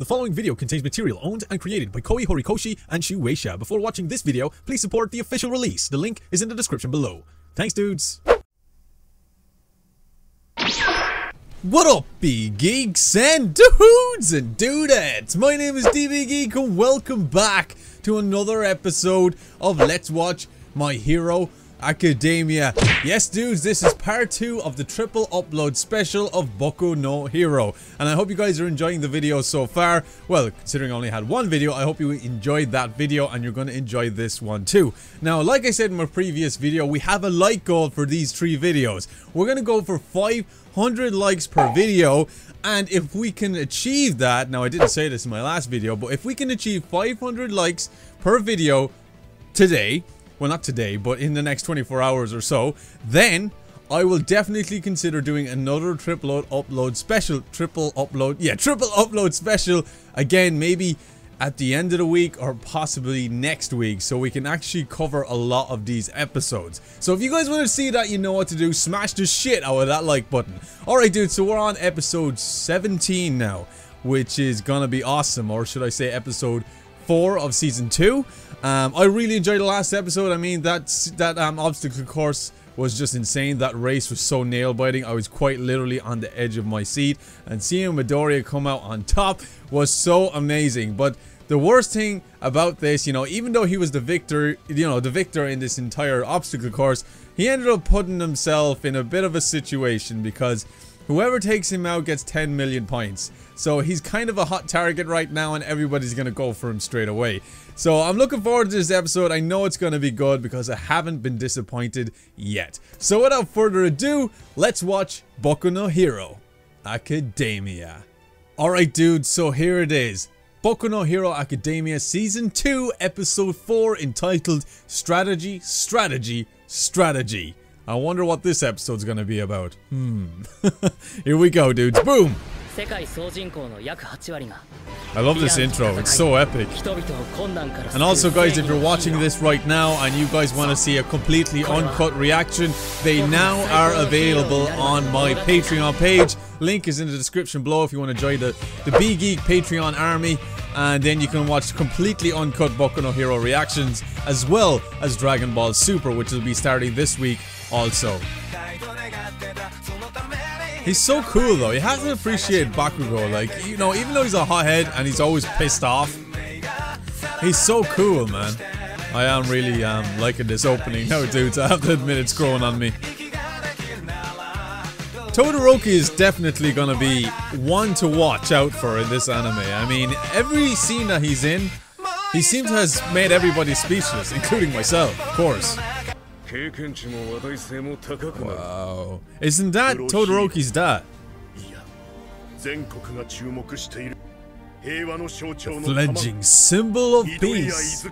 The following video contains material owned and created by Kohei Horikoshi and Shueisha. Before watching this video, please support the official release. The link is in the description below. Thanks, dudes. What up, big geeks and dudes and dudettes? My name is Deebeegeek and welcome back to another episode of Let's Watch My Hero Academia. Yes, dudes, this is part two of the triple upload special of Boku no Hero. And I hope you guys are enjoying the video so far. Well, considering I only had one video, I hope you enjoyed that video and you're going to enjoy this one too. Now, like I said in my previous video, we have a like goal for these three videos. We're going to go for 500 likes per video and if we can achieve that, now I didn't say this in my last video, but if we can achieve 500 likes per video today, well not today, but in the next 24 hours or so, then I will definitely consider doing another triple upload special, triple upload, yeah, triple upload special, again, maybe at the end of the week or possibly next week so we can actually cover a lot of these episodes. So if you guys want to see that, you know what to do. Smash the shit out of that like button. Alright dude, so we're on episode 17 now, which is gonna be awesome, or should I say episode 4 of season 2. Um, I really enjoyed the last episode. I mean, that, that um, obstacle course was just insane. That race was so nail biting. I was quite literally on the edge of my seat. And seeing Midoriya come out on top was so amazing. But the worst thing about this, you know, even though he was the victor, you know, the victor in this entire obstacle course, he ended up putting himself in a bit of a situation because Whoever takes him out gets 10 million points. So he's kind of a hot target right now and everybody's going to go for him straight away. So I'm looking forward to this episode. I know it's going to be good because I haven't been disappointed yet. So without further ado, let's watch Boku no Hero Academia. Alright dude, so here it is. Boku no Hero Academia Season 2 Episode 4 entitled Strategy, Strategy, Strategy. I wonder what this episode's gonna be about. Hmm. Here we go, dudes. Boom! I love this intro, it's so epic. And also guys, if you're watching this right now and you guys want to see a completely uncut reaction, they now are available on my Patreon page. Link is in the description below if you want to join the, the B-Geek Patreon army. And then you can watch completely uncut Boku no Hero reactions, as well as Dragon Ball Super, which will be starting this week also. He's so cool though, he has to appreciate Bakugo, like, you know, even though he's a hothead and he's always pissed off, he's so cool, man. I am really um, liking this opening now, dudes, I have to admit it's growing on me. Todoroki is definitely gonna be one to watch out for in this anime. I mean, every scene that he's in, he seems to has made everybody speechless, including myself, of course. Wow. Isn't that Todoroki's dad? Fledging symbol of peace.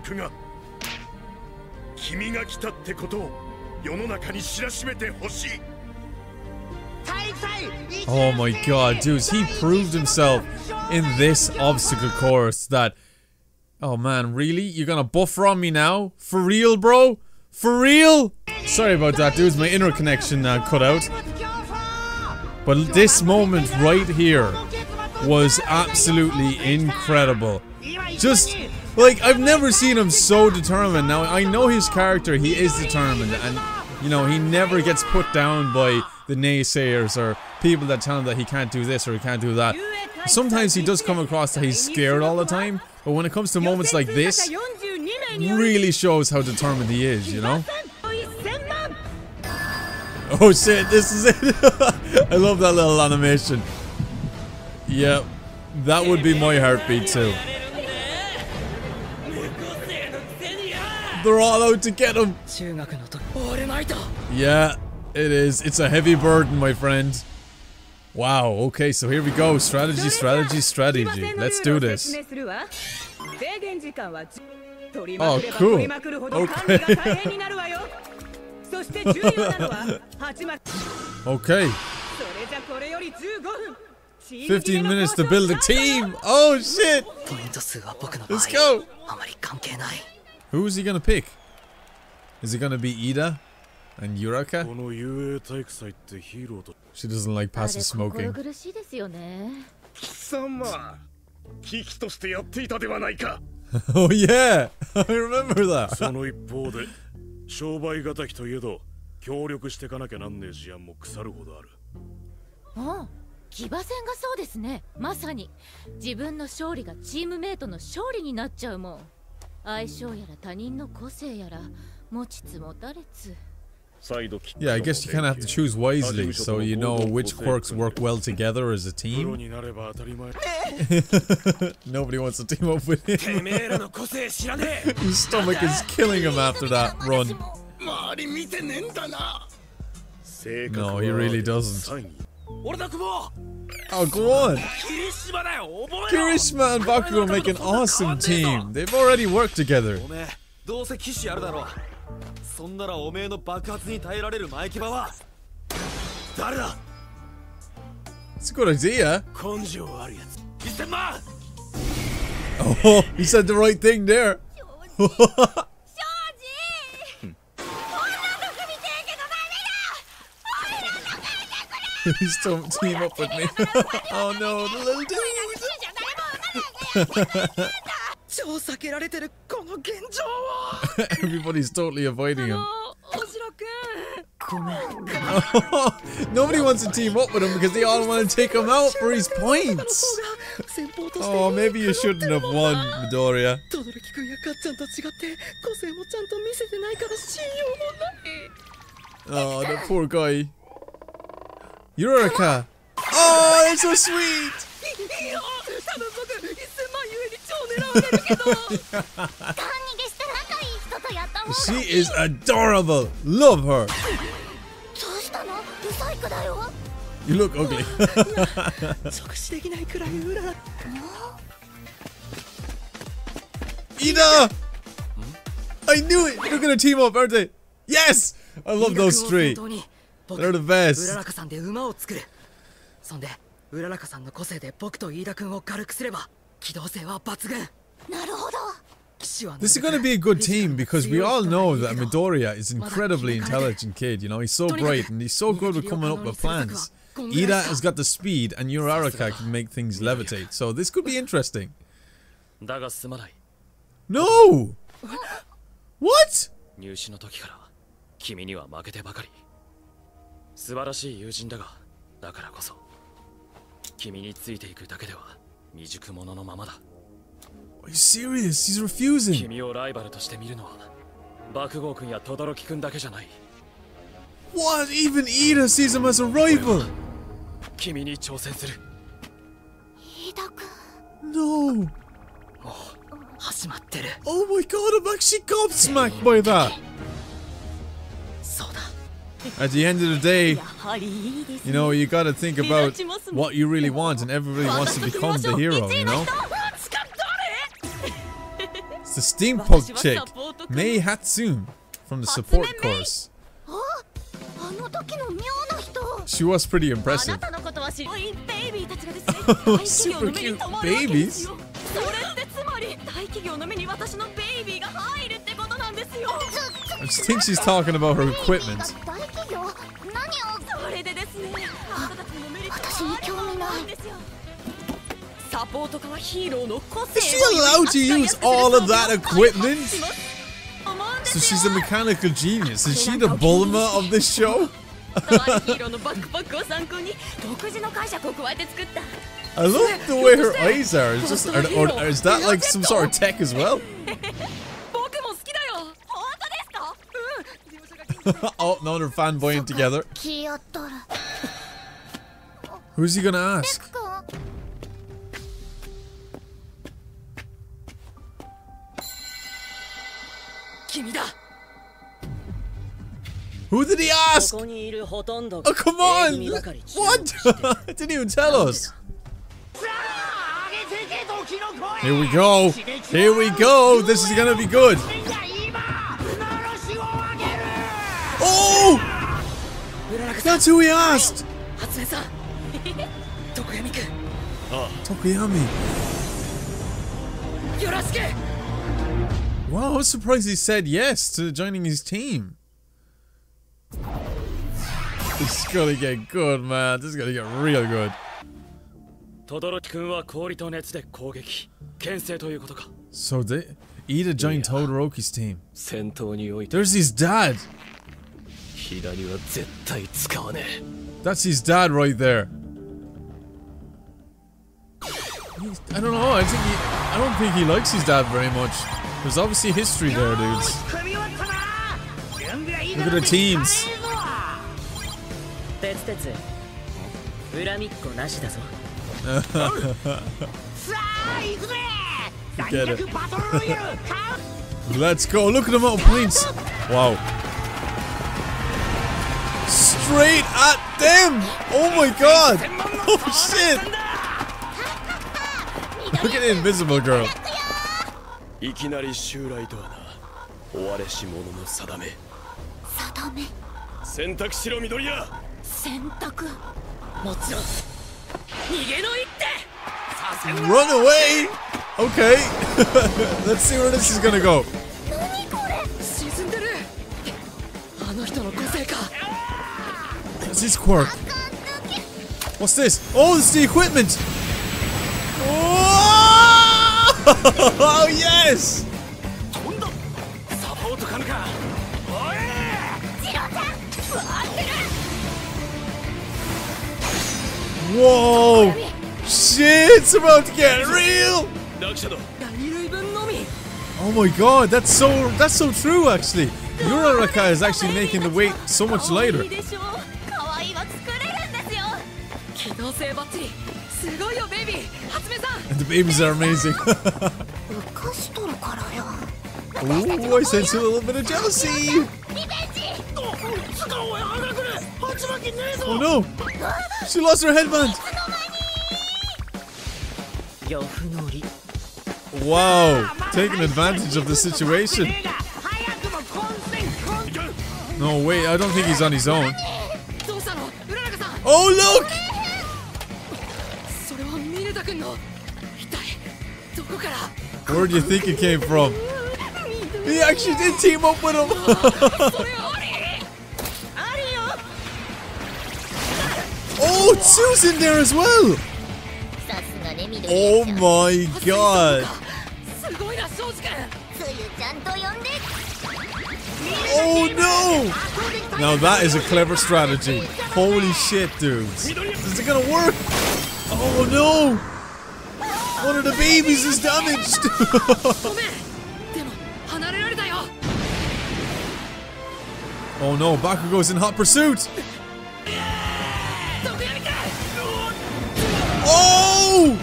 Oh my god, dudes, he proved himself in this obstacle course that... Oh man, really? You're gonna buffer on me now? For real, bro? For real? Sorry about that, dudes. My internet connection uh, cut out. But this moment right here was absolutely incredible. Just, like, I've never seen him so determined. Now, I know his character, he is determined, and, you know, he never gets put down by the naysayers or people that tell him that he can't do this or he can't do that. Sometimes he does come across that he's scared all the time, but when it comes to moments like this, really shows how determined he is, you know? Oh shit, this is it! I love that little animation. Yep, that would be my heartbeat too. They're all out to get him! Yeah, it is. It's a heavy burden, my friend. Wow, okay, so here we go. Strategy, strategy, strategy. Let's do this. Oh, cool. Okay. okay. 15 minutes to build a team. Oh, shit. Let's go. Who's he going to pick? Is it going to be Iida and Uraraka? She doesn't like passive smoking. 貴様、危機としてやっていたではないか。Oh yeah, I remember that. その一方で商売敵といえど協力してかなきゃなんねえ事案も腐るほどある。うん騎馬戦がそうですね。まさに。自分の勝利がチームメイトの勝利になっちゃうもん。相性やら他人の個性やら持ちつ持たれつ Yeah, I guess you kind of have to choose wisely, so you know which quirks work well together as a team. Nobody wants to team up with him. His stomach is killing him after that run. No, he really doesn't. Oh, go on! Kirishima and Bakugo make an awesome team. They've already worked together. おめえどうせ騎士あるだろうそんならおめえの爆発に耐えられる前騎馬は誰だ It's a good idea. 根性あるやつ1000万 Oh, he said the right thing there. 庄司こんなの組みてえけどダメだ Please don't team up with me. oh no, the little dude. Everybody's totally avoiding him. Nobody wants to team up with him because they all want to take him out for his points. oh, maybe you shouldn't have won, Midoriya. Oh, that poor guy. Uraraka. Oh, that's so sweet! she is adorable. Love her. You look ugly. Iida! I knew it! They're gonna team up, aren't they? Yes! I love those three. They're the best. そんで、うららかさんの個性で僕と飯田君を軽くすれば、機動性は抜群 this is going to be a good team because we all know that Midoriya is incredibly intelligent kid, you know, he's so bright and he's so good with coming up with plans. Iida has got the speed and Uraraka can make things levitate, so this could be interesting. No! What? 入試の時から君には負けてばかり素晴らしい友人だがだからこそ君についていくだけでは未熟者のままだ are you serious? He's refusing. What? Even Iida sees him as a rival. 君に挑戦する。飯田君。No. Oh my God! I'm actually gobsmacked by that. At the end of the day, you know, you gotta think about what you really want, and everybody wants to become the hero, you know? It's the steampunk chick, Mei Hatsume, from the support course. She was pretty impressive. oh, super cute babies. I just think she's talking about her equipment. Is she allowed to use all of that equipment? So she's a mechanical genius. Is she the Bulma of this show? I love the way her eyes are. Is, just, are, or, is that like some sort of tech as well? oh, another they're fanboying together. Who's he gonna ask? Who did he ask? Oh, come on! What? didn't even tell us. Here we go. Here we go. This is going to be good. Oh! That's who he asked! Tokoyami. Wow, I was surprised he said yes to joining his team. This is gonna get good, man. This is gonna get real good. So they either joined Todoroki's team. There's his dad. That's his dad right there. He's, I don't know. I think he, I don't think he likes his dad very much. There's obviously history there, dudes. Look at the teams. Get it. Let's go. Look at the amount points. Wow. Straight at them. Oh my god. Oh shit. Look at the invisible girl. いきなり襲来とはな追われし者の定め定め選択しろ緑谷選択もちろん逃げの一手 Run away. Okay. Let's see where this is gonna go. 沈んでるあの人の個性か What's his quirk? What's this? Oh, it's the equipment. oh yes! Whoa! Shit, it's about to get real! Oh my god, that's so that's so true actually. Uraraka is actually making the weight so much lighter the babies are amazing. Ooh, I sense a little bit of jealousy. Oh no! She lost her headband! Wow, taking advantage of the situation. No, wait, I don't think he's on his own. Oh, look! Where do you think it came from? He actually did team up with him. oh, Tsu's in there as well. Oh my god. Oh no! Now that is a clever strategy. Holy shit, dudes. Is it gonna work? Oh no! One of the babies is damaged! oh no, Bakugo's in hot pursuit! Oh!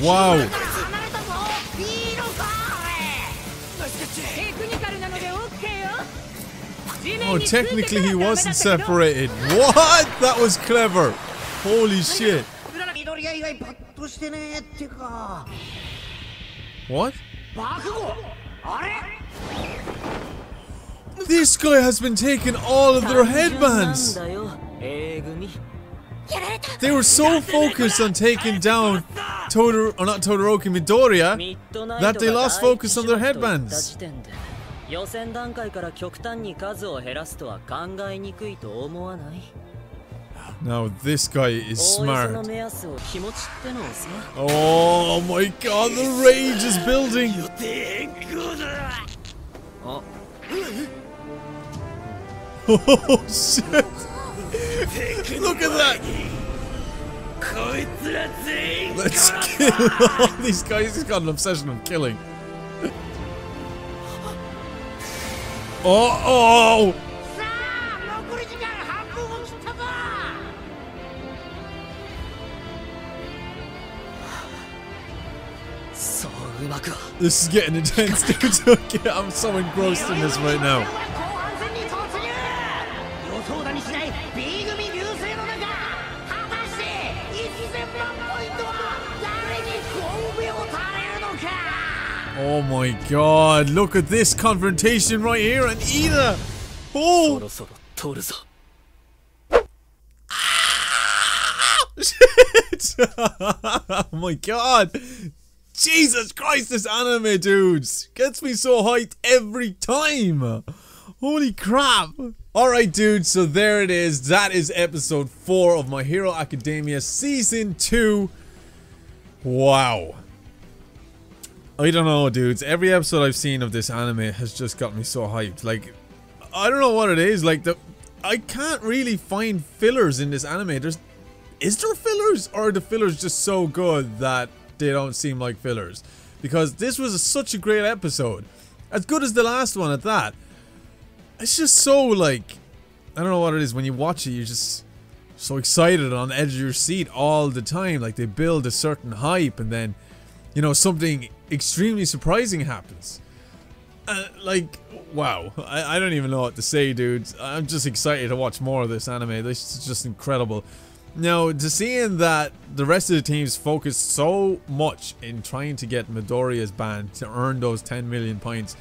Wow! Oh, oh technically he wasn't separated. What? That was clever. Holy shit. What? This guy has been taking all of their headbands. They were so focused on taking down Todor or not Todoroki Midoriya that they lost focus on their headbands. 予選段階から極端に数を減らすとは考えにくいと思わない Now this guy is smart. Oh my god, the rage is building. あ Oh shit. Look at that. Let's kill all these guys. He's got an obsession of killing. Oh, oh. さあ残り時間半分を切ったぞそううまくは This is getting intense, dude. Okay, I'm so engrossed in this right now. Oh my god, look at this confrontation right here and either—oh! Ah! Shit! oh my god! Jesus Christ, this anime, dudes! Gets me so hyped every time! Holy crap! Alright dudes, so there it is. That is episode 4 of My Hero Academia Season 2. Wow. I don't know, dudes. Every episode I've seen of this anime has just got me so hyped. Like, I don't know what it is. Like, the I can't really find fillers in this anime. There's, is there fillers? Or are the fillers just so good that they don't seem like fillers? Because this was a, such a great episode. As good as the last one at that. It's just so, like, I don't know what it is. When you watch it, you're just so excited on the edge of your seat all the time. Like, they build a certain hype and then, you know, something extremely surprising happens. Uh, like, wow. I, I don't even know what to say, dude. I'm just excited to watch more of this anime. This is just incredible. Now, to seeing that the rest of the teams focused so much in trying to get Midoriya's band to earn those 10 million points,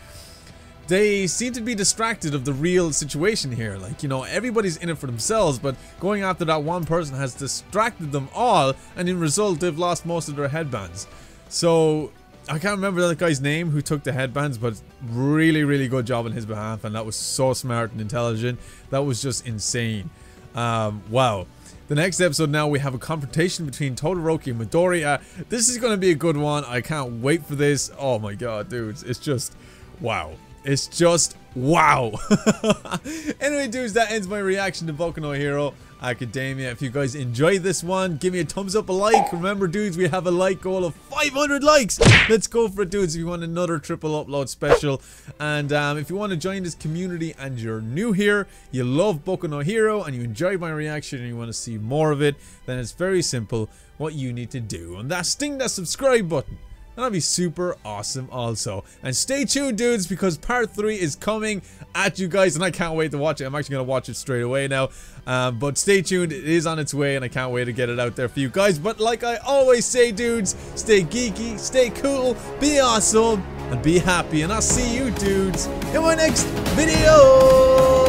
they seem to be distracted of the real situation here. Like, you know, everybody's in it for themselves, but going after that one person has distracted them all, and in result, they've lost most of their headbands. So, I can't remember that guy's name who took the headbands, but really, really good job on his behalf, and that was so smart and intelligent. That was just insane. Um, wow. The next episode now we have a confrontation between Todoroki and Midoriya. This is going to be a good one. I can't wait for this. Oh my god, dudes. It's just, wow. It's just, wow. anyway, dudes, that ends my reaction to Boku no Hero. Academia. If you guys enjoyed this one, give me a thumbs up, a like. Remember, dudes, we have a like goal of 500 likes. Let's go for it, dudes. If you want another triple upload special. And um, if you want to join this community and you're new here, you love Boku no Hero, and you enjoyed my reaction and you want to see more of it, then it's very simple what you need to do. And that's sting that subscribe button. That'll be super awesome also. And stay tuned, dudes, because part 3 is coming at you guys, and I can't wait to watch it. I'm actually going to watch it straight away now. Um, but stay tuned. It is on its way, and I can't wait to get it out there for you guys. But like I always say, dudes, stay geeky, stay cool, be awesome, and be happy. And I'll see you, dudes, in my next video.